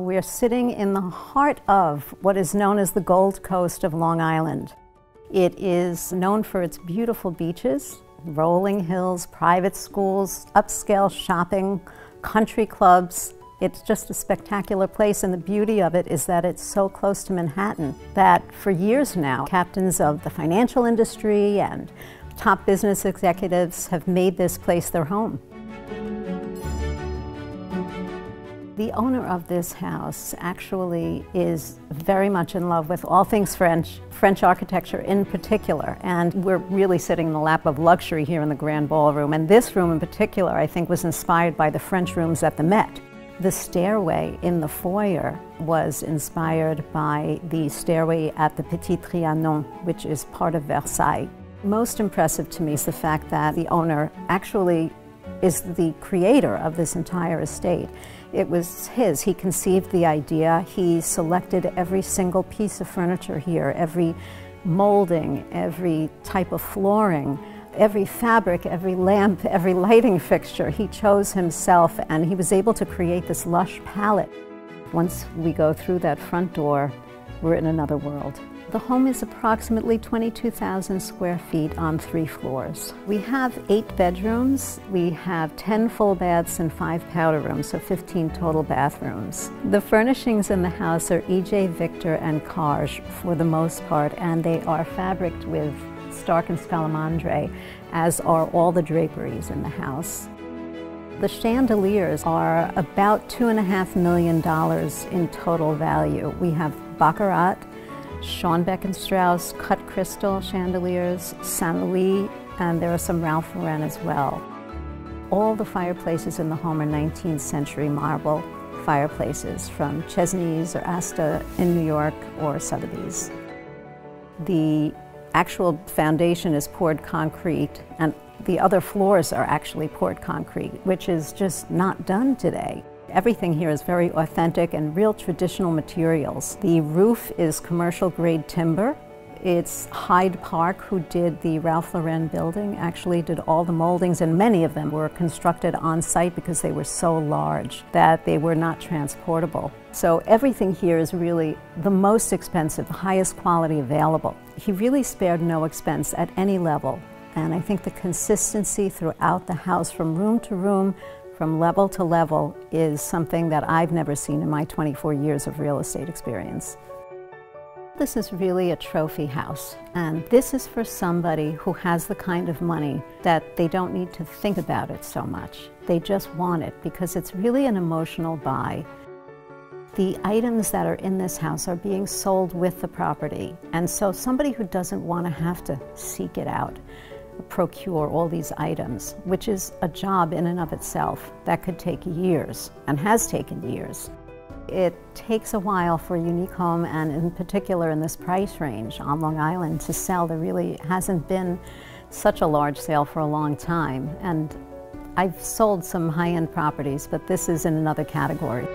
We're sitting in the heart of what is known as the Gold Coast of Long Island. It is known for its beautiful beaches, rolling hills, private schools, upscale shopping, country clubs. It's just a spectacular place, and the beauty of it is that it's so close to Manhattan that for years now, captains of the financial industry and top business executives have made this place their home. The owner of this house actually is very much in love with all things French, French architecture in particular, and we're really sitting in the lap of luxury here in the Grand Ballroom. And this room in particular, I think, was inspired by the French rooms at the Met. The stairway in the foyer was inspired by the stairway at the Petit Trianon, which is part of Versailles. Most impressive to me is the fact that the owner actually is the creator of this entire estate. It was his. He conceived the idea. He selected every single piece of furniture here, every molding, every type of flooring, every fabric, every lamp, every lighting fixture. He chose himself and he was able to create this lush palette. Once we go through that front door, we're in another world. The home is approximately 22,000 square feet on three floors. We have eight bedrooms, we have 10 full baths and five powder rooms, so 15 total bathrooms. The furnishings in the house are E.J. Victor and Karge for the most part, and they are fabriced with Stark and Scalamandre, as are all the draperies in the house. The chandeliers are about $2.5 million in total value. We have Baccarat, Schonbek and Strauss cut crystal chandeliers, Saint Louis, and there are some Ralph Lauren as well. All the fireplaces in the home are 19th century marble fireplaces from Chesney's or Asta in New York or Sotheby's. The actual foundation is poured concrete and the other floors are actually poured concrete, which is just not done today. Everything here is very authentic and real traditional materials. The roof is commercial grade timber. It's Hyde Park, who did the Ralph Lauren building, actually did all the moldings, and many of them were constructed on site because they were so large that they were not transportable. So everything here is really the most expensive, the highest quality available. He really spared no expense at any level. And I think the consistency throughout the house, from room to room, from level to level is something that I've never seen in my 24 years of real estate experience. This is really a trophy house, and this is for somebody who has the kind of money that they don't need to think about it so much. They just want it because it's really an emotional buy. The items that are in this house are being sold with the property, and so somebody who doesn't want to have to seek it out procure all these items, which is a job in and of itself that could take years and has taken years. It takes a while for a unique home, and in particular in this price range on Long Island, to sell. There really hasn't been such a large sale for a long time. And I've sold some high-end properties, but this is in another category.